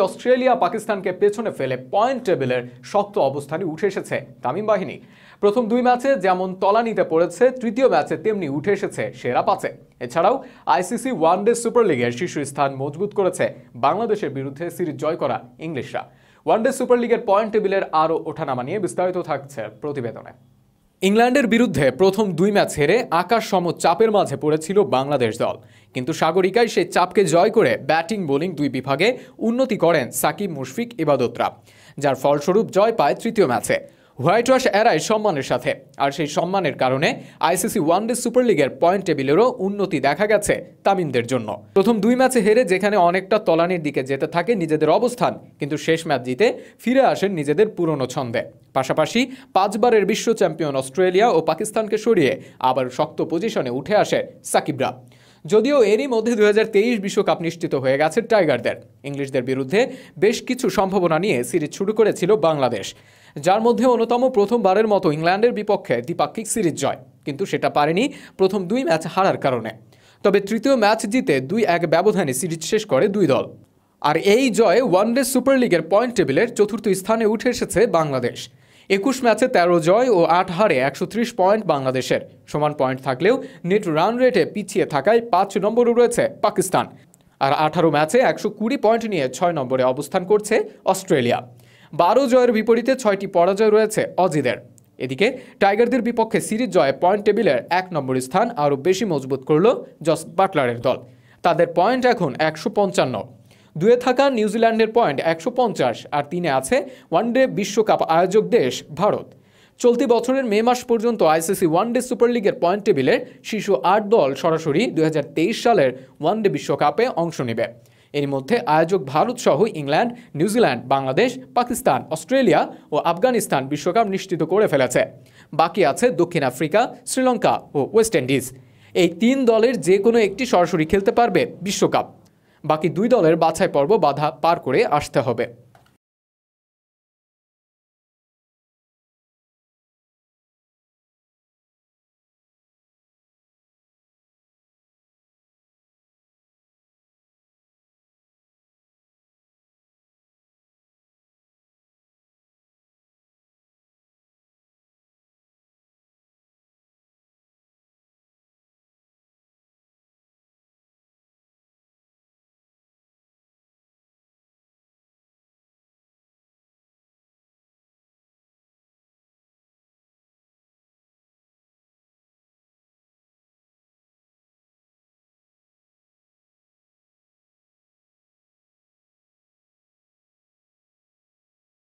Australia পাকিস্তানকে পেছনে ফেলে পয়েন্ট টেবিলের শক্ত অবস্থানে উঠে এসেছে তামিম বাহিনী। প্রথম দুই ম্যাচে যেমন তলানিতে পড়েছে, তৃতীয় ম্যাচে তেমনি উঠে এসেছে সেরা পাঁচে। এছাড়াও আইসিসি ওয়ানডে সুপার লিগের শীর্ষস্থান মজবুত করেছে বাংলাদেশের বিরুদ্ধে সিরিজ জয় করা ইংলিশরা। ওয়ানডে সুপার লিগের পয়েন্ট টেবিলের আরও ওঠানামা নিয়ে বিস্তারিত থাকছে প্রতিবেদনে। ইংল্যান্ডের বিরুদ্ধে প্রথম দুই ম্যাচ হেরে আকাশ সম চাপের মাঝে পড়েছিল বাংলাদেশ দল। কিন্তু সাগরিকায় সেই চাপকে জয় করে ব্যাটিং, বোলিং দুই বিভাগে উন্নতি করেন সাকিব, মুশফিক, ইবাদতরা, যার ফলস্বরূপ জয় পায় তৃতীয় ম্যাচে। হোয়াইট ওয়াশ এরায় সম্মানের সাথে, আর সেই সম্মানের কারণে আইসিসি ওয়ানডে সুপার লিগের পয়েন্ট টেবিলেরও উন্নতি দেখা গেছে তামিমদের জন্য। প্রথম দুই ম্যাচে হেরে যেখানে অনেকটা তলানির দিকে যেতে থাকে নিজেদের অবস্থান, কিন্তু শেষ ম্যাচ জিতে ফিরে আসেন নিজেদের পুরনো ছন্দে। পাশাপাশি পাঁচবারের বিশ্ব চ্যাম্পিয়ন অস্ট্রেলিয়া ও পাকিস্তানকে সরিয়ে আবার শক্ত পজিশনে উঠে আসে সাকিবরা। যদিও এরই মধ্যে দু হাজার বিশ্বকাপ নিশ্চিত হয়ে গেছে টাইগারদের। ইংলিশদের বিরুদ্ধে বেশ কিছু সম্ভাবনা নিয়ে সিরিজ শুরু করেছিল বাংলাদেশ, যার মধ্যে অন্যতম প্রথমবারের মতো ইংল্যান্ডের বিপক্ষে দ্বিপাক্ষিক সিরিজ জয়, কিন্তু সেটা পারেনি প্রথম দুই ম্যাচ হারার কারণে। তবে তৃতীয় ম্যাচ জিতে দুই এক ব্যবধানে সিরিজ শেষ করে দুই দল। আর এই জয়ে ওয়ানডে সুপার লিগের পয়েন্ট টেবিলের চতুর্থ স্থানে উঠে এসেছে বাংলাদেশ। একুশ ম্যাচে তেরো জয় ও আট হারে একশো ত্রিশ পয়েন্ট বাংলাদেশের। সমান পয়েন্ট থাকলেও নেট রান রেটে পিছিয়ে থাকায় পাঁচ নম্বরে রয়েছে পাকিস্তান। আর আঠারো ম্যাচে একশো কুড়ি পয়েন্ট নিয়ে ছয় নম্বরে অবস্থান করছে অস্ট্রেলিয়া। বারো জয়ের বিপরীতে ছয়টি পরাজয় রয়েছে অজিদের। এদিকে টাইগারদের বিপক্ষে সিরিজ জয়ে পয়েন্ট টেবিলের এক নম্বর স্থান আরও বেশি মজবুত করল জস বাটলারের দল। তাদের পয়েন্ট এখন একশো পঞ্চান্ন। দুয়ে থাকা নিউজিল্যান্ডের পয়েন্ট একশো পঞ্চাশ, আর তিনে আছে ওয়ানডে বিশ্বকাপ আয়োজক দেশ ভারত। চলতি বছরের মে মাস পর্যন্ত আইসিসি ওয়ানডে সুপার লিগের পয়েন্ট টেবিলের শীর্ষ আট দল সরাসরি দুই হাজার তেইশ সালের ওয়ানডে বিশ্বকাপে অংশ নেবে। এর মধ্যে আয়োজক ভারত সহ England New Zealand Bangladesh, Pakistan, Australia ও আফগানিস্তান বিশ্বকাপ নিশ্চিত করে ফেলেছে। বাকি আছে দক্ষিণ আফ্রিকা, শ্রীলঙ্কা ও ওয়েস্ট ইন্ডিজ। এই তিন দলের যে কোনো একটি সরাসরি খেলতে পারবে বিশ্বকাপ। বাকি দুই দলের বাছাই পর্ব বাধা পার করে আসতে হবে।